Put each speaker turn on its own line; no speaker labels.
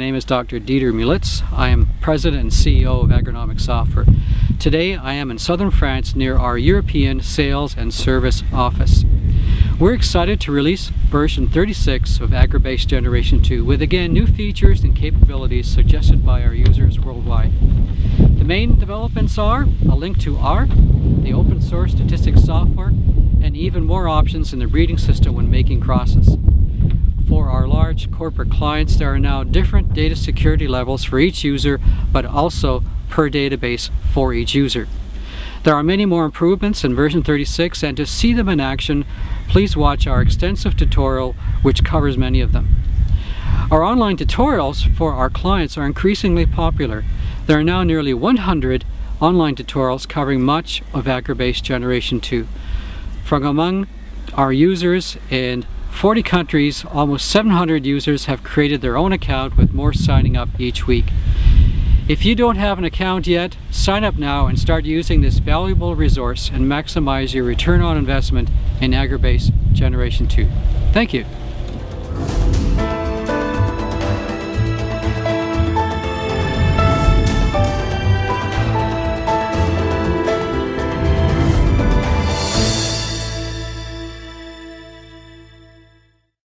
name is Dr. Dieter Mulitze. I am President and CEO of Agronomix Software. Today I am in southern France near our European Sales and Service Office. We're excited to release version 36 of AGROBASE Generation 2 with again new features and capabilities suggested by our users worldwide. The main developments are a link to R, the open source statistics software, and even more options in the breeding system when making crosses. For our large corporate clients, there are now different data security levels for each user, but also per database for each user. There are many more improvements in version 36, and to see them in action, please watch our extensive tutorial, which covers many of them. Our online tutorials for our clients are increasingly popular. There are now nearly 100 online tutorials covering much of AGROBASE Generation 2. From among our users in 40 countries, almost 700 users have created their own account with more signing up each week. If you don't have an account yet, sign up now and start using this valuable resource and maximize your return on investment in AGROBASE Generation 2. Thank you.